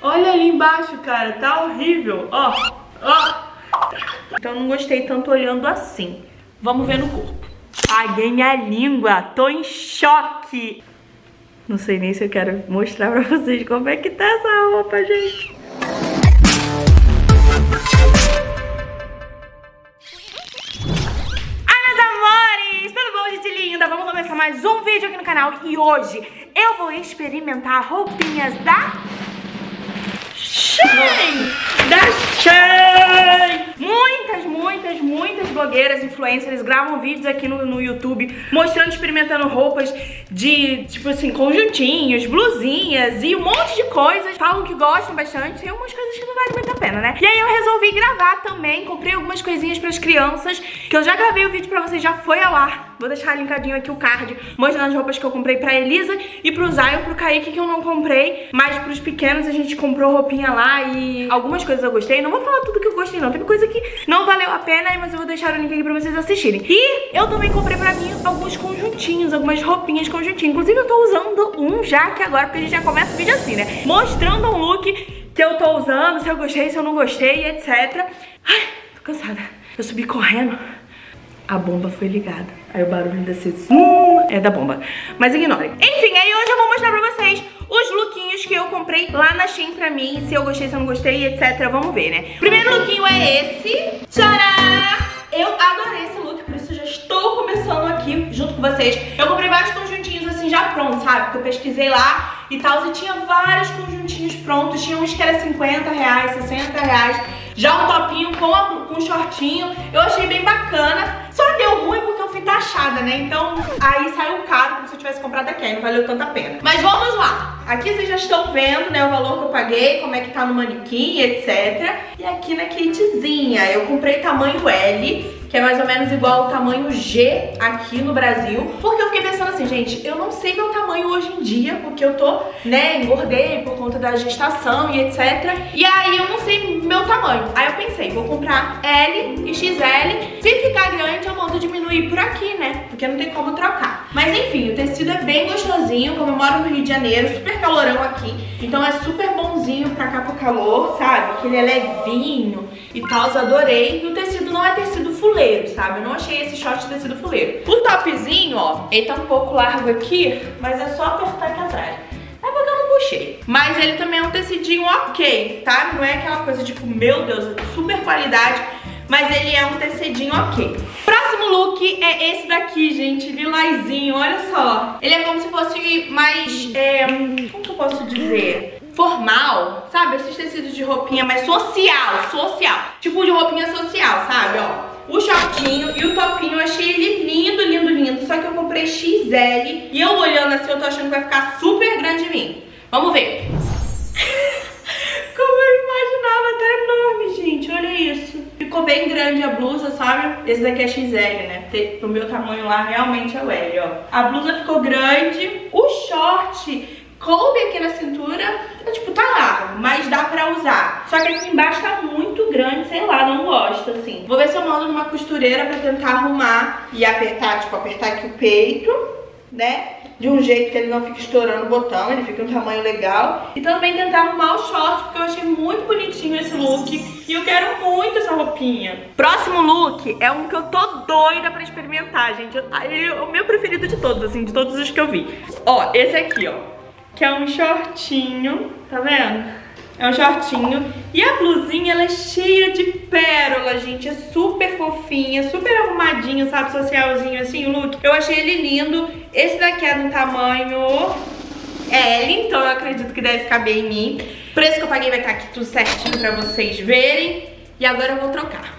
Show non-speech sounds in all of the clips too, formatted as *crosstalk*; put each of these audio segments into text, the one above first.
Olha ali embaixo, cara, tá horrível. Ó, ó. Então não gostei tanto olhando assim. Vamos ver no corpo. Paguei minha língua, tô em choque. Não sei nem se eu quero mostrar pra vocês como é que tá essa roupa, gente. Vamos começar mais um vídeo aqui no canal e hoje eu vou experimentar roupinhas da Shein! Da Shein! Muitas, muitas, muitas blogueiras, influencers gravam vídeos aqui no, no YouTube mostrando, experimentando roupas de, tipo assim, conjuntinhos, blusinhas e um monte de coisas. Falam que gostam bastante, tem algumas coisas que não valem muito a pena, né? E aí eu resolvi gravar também, comprei algumas coisinhas pras crianças, que eu já gravei o vídeo pra vocês, já foi ao ar. Vou deixar linkadinho aqui o card, mostrando as roupas que eu comprei pra Elisa e pro Zion, pro Kaique que eu não comprei, mas pros pequenos a gente comprou roupinha lá e algumas coisas eu gostei. Não vou falar tudo que eu gostei não, teve coisa que não valeu a pena, mas eu vou deixar o link aqui pra vocês assistirem. E eu também comprei pra mim alguns conjuntinhos, algumas roupinhas conjuntinhos. Inclusive eu tô usando um já que agora, porque a gente já começa o vídeo assim, né? Mostrando um look que eu tô usando, se eu gostei, se eu não gostei, etc. Ai, tô cansada. Eu subi correndo a bomba foi ligada. Aí o barulho desse hum, é da bomba. Mas ignorem. Enfim, aí hoje eu vou mostrar pra vocês os lookinhos que eu comprei lá na Shein pra mim. Se eu gostei, se eu não gostei, etc. Vamos ver, né? Primeiro lookinho é esse. Tcharam! Eu adorei esse look, por isso já estou começando aqui junto com vocês. Eu comprei vários conjuntinhos assim já prontos, sabe? Porque eu pesquisei lá e tal, e tinha vários conjuntinhos prontos. Tinha uns que era 50 reais, 60 reais. Já um topinho com, a, com um shortinho. Eu achei bem bacana. Só deu ruim porque eu fui taxada, né? Então aí saiu caro, como se eu tivesse comprado aqui. Aí não valeu tanta pena. Mas vamos lá. Aqui vocês já estão vendo, né, o valor que eu paguei, como é que tá no manequim, etc. E aqui na kitzinha, eu comprei tamanho L, que é mais ou menos igual ao tamanho G aqui no Brasil. Porque eu fiquei pensando assim, gente, eu não sei meu tamanho hoje em dia, porque eu tô, né, engordei por conta da gestação e etc. E aí eu não sei meu tamanho. Aí eu pensei, vou comprar L e XL. Se ficar grande, eu mando diminuir por aqui, né? Porque não tem como trocar. Mas enfim, o tecido é bem gostosinho, como eu moro no Rio de Janeiro, super calorão aqui. Então é super bonzinho pra cá pro calor, sabe? Que ele é levinho e tal, adorei. E o tecido não é tecido fuleiro, sabe? Eu não achei esse short tecido fuleiro. O topzinho, ó, ele tá um pouco largo aqui, mas é só apertar aqui atrás. É. Mas ele também é um tecidinho ok, tá? Não é aquela coisa tipo, meu Deus, super qualidade mas ele é um tecidinho ok. Próximo look é esse daqui, gente, lilazinho, olha só. Ele é como se fosse mais, é, como que eu posso dizer? Formal, sabe? Esses tecidos de roupinha mais social, social. Tipo de roupinha social, sabe? Ó, o shortinho e o topinho, eu achei ele lindo, lindo, lindo. Só que eu comprei XL e eu olhando assim, eu tô achando que vai ficar super grande em mim. Vamos ver. *laughs* Como eu imaginava, tá enorme, gente. Olha isso. Ficou bem grande a blusa, sabe? Esse daqui é XL, né? Pro meu tamanho lá, realmente é o L, ó. A blusa ficou grande. O short coube aqui na cintura, tipo, tá largo, mas dá pra usar. Só que aqui embaixo tá muito grande, sei lá, não gosto, assim. Vou ver se eu mando numa costureira pra tentar arrumar e apertar, tipo, apertar aqui o peito, né? de um jeito que ele não fique estourando o botão, ele fica um tamanho legal. E também tentar arrumar o short, porque eu achei muito bonitinho esse look e eu quero muito essa roupinha. Próximo look é um que eu tô doida pra experimentar, gente. O meu preferido de todos, assim, de todos os que eu vi. Ó, esse aqui, ó, que é um shortinho, tá vendo? É um shortinho. E a blusinha, ela é cheia de pérola, gente. É super fofinha, super arrumadinho, sabe? Socialzinho, assim, o look. Eu achei ele lindo. Esse daqui é no tamanho L, então eu acredito que deve ficar bem em mim. O preço que eu paguei vai estar aqui tudo certinho pra vocês verem. E agora eu vou trocar.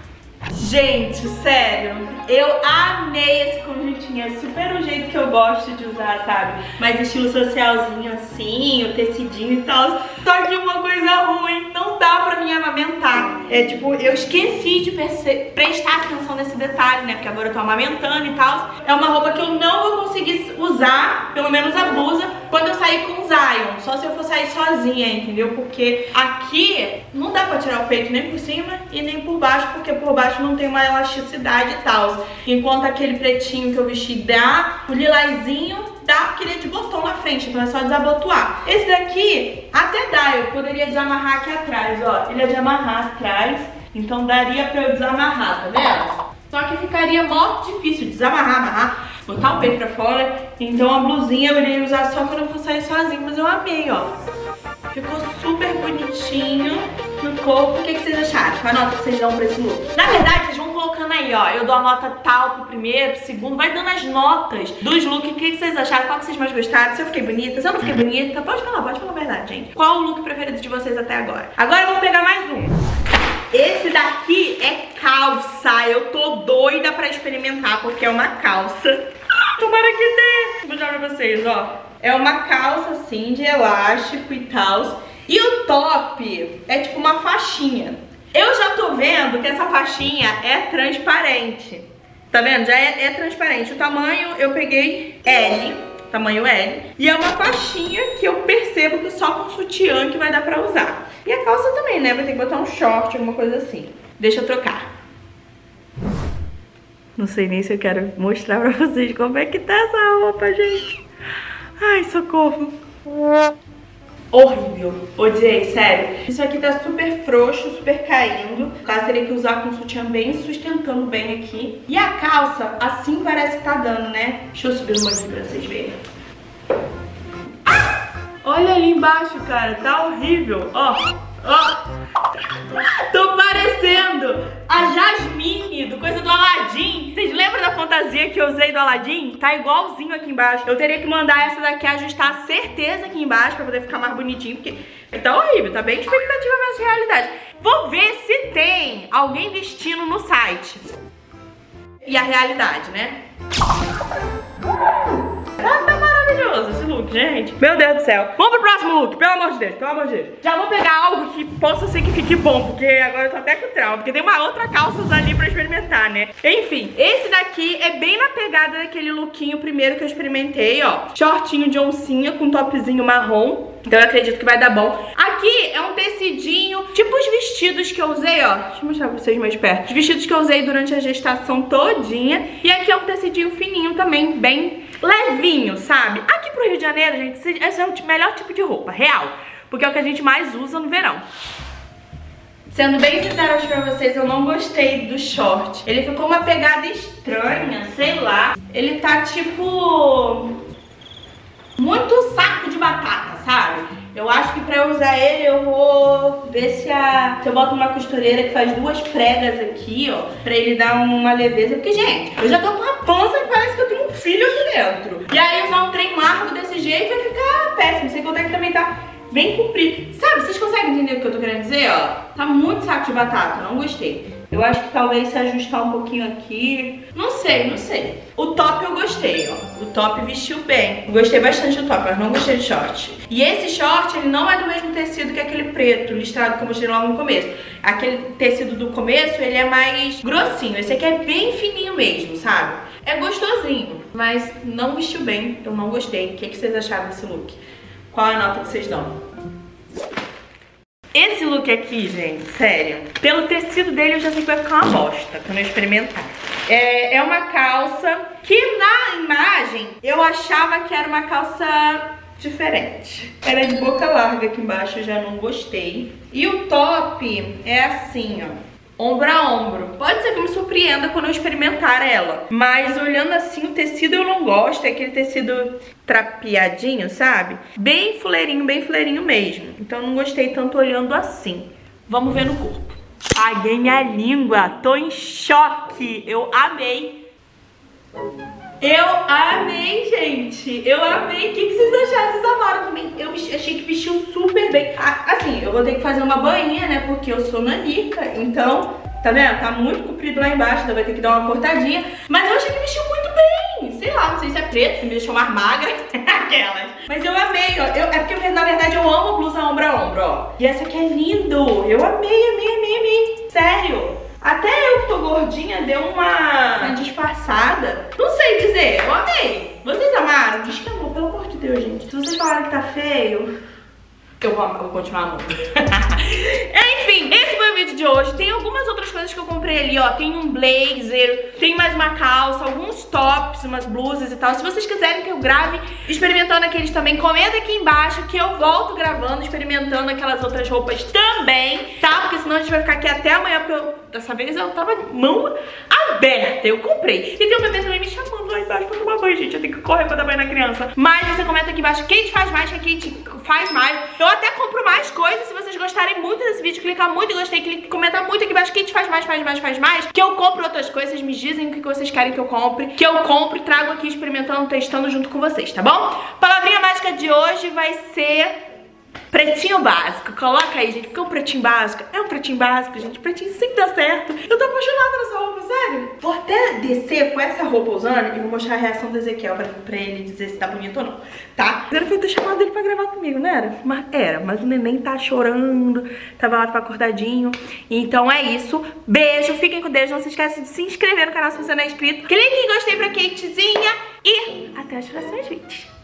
Gente, sério, eu amei esse conjuntinho, é super o jeito que eu gosto de usar, sabe? Mais estilo socialzinho assim, o tecidinho e tal. Só que uma coisa ruim, não dá pra me amamentar. É tipo, eu esqueci de prestar atenção nesse detalhe, né? Porque agora eu tô amamentando e tal. É uma roupa que eu não vou conseguir usar, pelo menos a blusa, quando eu sair com o Zion. Só se eu for sair sozinha, entendeu? Porque aqui não dá pra tirar o peito nem por cima e nem por baixo, porque por baixo não tem uma elasticidade e tal. Enquanto aquele pretinho que eu vesti dá, o lilazinho dá porque ele é de botão na frente, então é só desabotoar. Esse daqui até dá, eu poderia desamarrar aqui atrás, ó. Ele é de amarrar atrás, então daria pra eu desamarrar, tá vendo? Só que ficaria mó difícil desamarrar, amarrar, botar o peito pra fora. Então a blusinha eu iria usar só quando eu for sair sozinho, mas eu amei, ó. Ficou super bonitinho no corpo. O que, que vocês acharam? Qual a nota que vocês dão pra esse look? Na verdade, vocês vão colocando aí, ó. Eu dou a nota tal pro primeiro, pro segundo. Vai dando as notas dos looks. O que, que vocês acharam? Qual que vocês mais gostaram? Se eu fiquei bonita, se eu não fiquei bonita. Pode falar, pode falar a verdade, gente. Qual o look preferido de vocês até agora? Agora vamos pegar mais um. Eu tô doida pra experimentar, porque é uma calça. Tomara que dê. Vou mostrar pra vocês, ó. É uma calça assim, de elástico e tal. E o top é tipo uma faixinha. Eu já tô vendo que essa faixinha é transparente. Tá vendo? Já é, é transparente. O tamanho eu peguei L, tamanho L. E é uma faixinha que eu percebo que só com sutiã que vai dar pra usar. E a calça também, né? Vai ter que botar um short, alguma coisa assim. Deixa eu trocar. Não sei nem se eu quero mostrar pra vocês como é que tá essa roupa, gente. Ai, socorro. Horrível. Odiei, sério. Isso aqui tá super frouxo, super caindo. No caso, teria que usar com sutiã bem sustentando bem aqui. E a calça, assim parece que tá dando, né? Deixa eu subir uma aqui pra vocês verem. Ah! Olha ali embaixo, cara. Tá horrível. Ó, ó. Tô parecendo a Jasmine do coisa do Aladdin. Vocês lembram da fantasia que eu usei do Aladdin? Tá igualzinho aqui embaixo. Eu teria que mandar essa daqui ajustar certeza aqui embaixo pra poder ficar mais bonitinho, porque tá horrível, tá bem expectativa versus realidade. Vou ver se tem alguém vestindo no site. E a realidade, né? Gente. Meu Deus do céu. Vamos pro próximo look, pelo amor de Deus, pelo amor de Deus. Já vou pegar algo que possa ser que fique bom, porque agora eu tô até com trauma, porque tem uma outra calça ali pra experimentar, né? Enfim, esse daqui é bem na pegada daquele lookinho primeiro que eu experimentei, ó. Shortinho de oncinha com topzinho marrom. Então eu acredito que vai dar bom. Aqui é um tecidinho, tipo os vestidos que eu usei, ó. Deixa eu mostrar pra vocês mais perto. Os vestidos que eu usei durante a gestação todinha. E aqui é um tecidinho fininho também, bem levinho, sabe? Aqui pro Rio de Janeiro, gente, esse é o melhor tipo de roupa, real. Porque é o que a gente mais usa no verão. Sendo bem sincera pra vocês, eu não gostei do short. Ele ficou uma pegada estranha, sei lá. Ele tá tipo... Muito saco de batata, sabe? Eu acho que pra usar ele eu vou ver se a... Se eu boto uma costureira que faz duas pregas aqui, ó. Pra ele dar uma leveza. Porque, gente, eu já tô com uma pança que parece que eu filho aqui dentro. E aí usar um trem largo desse jeito vai ficar péssimo. Sem contar que também tá bem comprido. Sabe, vocês conseguem entender o que eu tô querendo dizer, ó? Tá muito saco de batata, não gostei. Eu acho que talvez se ajustar um pouquinho aqui. Não sei, não sei. O top eu gostei, ó. O top vestiu bem. Gostei bastante do top, mas não gostei de short. E esse short, ele não é do mesmo tecido que aquele preto listrado que eu mostrei logo no começo. Aquele tecido do começo, ele é mais grossinho. Esse aqui é bem fininho mesmo, sabe? É gostosinho, mas não vestiu bem. Eu não gostei. O que, que vocês acharam desse look? Qual a nota que vocês dão? Esse look aqui, gente, sério, pelo tecido dele eu já sei que vai ficar uma bosta quando eu experimentar. É, é uma calça que na imagem eu achava que era uma calça diferente. Ela é de boca larga aqui embaixo, eu já não gostei. E o top é assim, ó ombro a ombro. Pode ser que me surpreenda quando eu experimentar ela. Mas olhando assim, o tecido eu não gosto. É aquele tecido trapeadinho, sabe? Bem fuleirinho, bem fuleirinho mesmo. Então não gostei tanto olhando assim. Vamos ver no corpo. Paguei minha língua. Tô em choque. Eu amei. Eu amei, gente. Eu amei. O que, vocês acharam? Vocês amaram também? Eu achei que vestiu super bem. Assim, eu vou ter que fazer uma banhinha, né? Porque eu sou nanica. Então, tá vendo? Tá muito comprido lá embaixo. Então vai ter que dar uma cortadinha. Mas eu achei que vestiu muito bem. Sei lá, não sei se é preto, que me deixou mais magra. *laughs* Aquelas. Mas eu amei, ó. Eu, é porque, na verdade, eu amo blusa ombro a ombro, ó. E essa aqui é lindo. Eu amei, amei, amei, amei. Sério. Até eu que tô gordinha deu uma, disfarçada. Não sei dizer, eu amei. Vocês amaram? Diz que amor, pelo amor de Deus, gente. Se vocês falaram que tá feio, eu vou, eu vou continuar amando. *laughs* Enfim, esse foi o vídeo de hoje. Tem algumas outras coisas que eu comprei ali, ó. Tem um blazer, tem mais uma calça, alguns tops, umas blusas e tal. Se vocês quiserem que eu grave experimentando aqueles também, comenta aqui embaixo que eu volto gravando, experimentando aquelas outras roupas também, tá? Porque senão a gente vai ficar aqui até amanhã, porque eu, dessa vez eu tava mão aberta, eu comprei. E tem um bebê também me chamando lá embaixo pra tomar banho, gente. Eu tenho que correr pra dar banho na criança. Mas você comenta aqui embaixo quem faz mais, quem te faz mais. Eu até compro mais coisas, se vocês gostarem muito desse vídeo, clicar muito em gostei, clicar, comentar muito aqui embaixo quem te faz mais, faz mais, faz mais. Que eu compro outras coisas, me dizem o que vocês querem que eu compre. Que eu compro e trago aqui experimentando, testando junto com vocês, tá bom? Palavrinha mágica de hoje vai ser Pretinho básico, coloca aí, gente, porque um pretinho básico é um pretinho básico, gente, pretinho sempre dá certo. Eu tô apaixonada nessa roupa, sério. Vou até descer com essa roupa usando e vou mostrar a reação do Ezequiel pra, pra ele dizer se tá bonito ou não, tá? Era pra eu ter chamado ele pra gravar comigo, não era? Mas era, mas o neném tá chorando, tava lá, tava acordadinho. Então é isso, beijo, fiquem com Deus, não se esqueça de se inscrever no canal se você não é inscrito. Clique em gostei pra Katezinha e até as próximas vídeos.